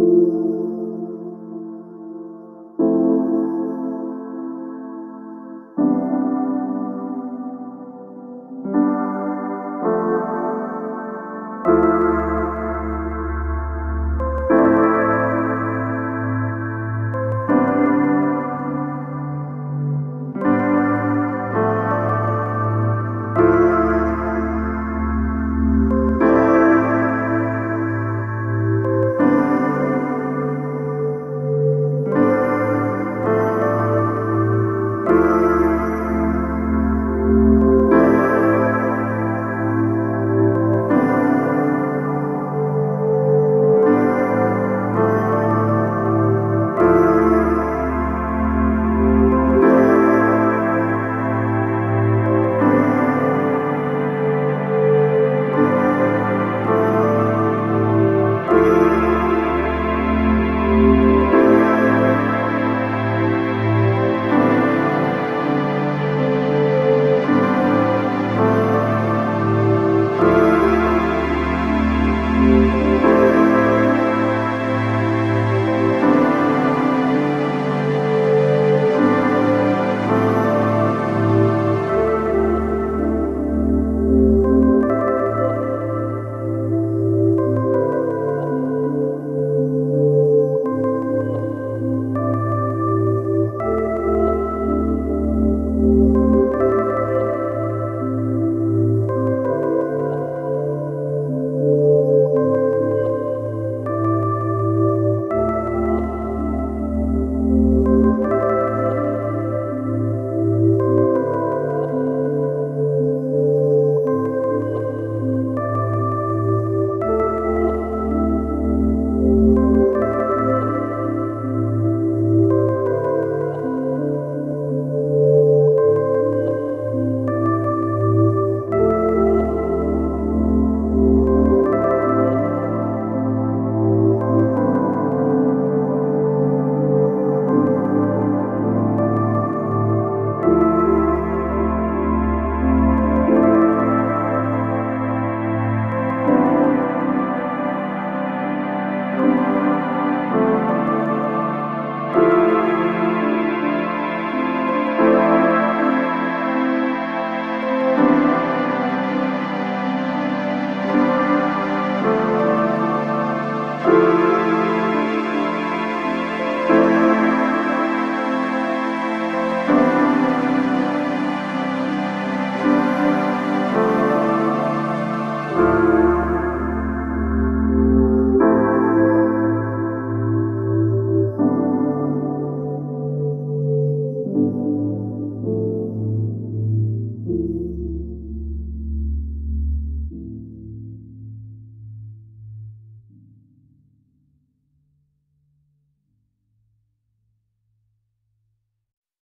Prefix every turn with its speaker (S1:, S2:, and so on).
S1: Música